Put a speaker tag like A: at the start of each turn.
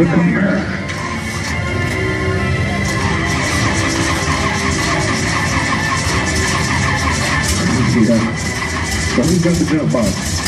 A: Look here. See that? So who's the jump box?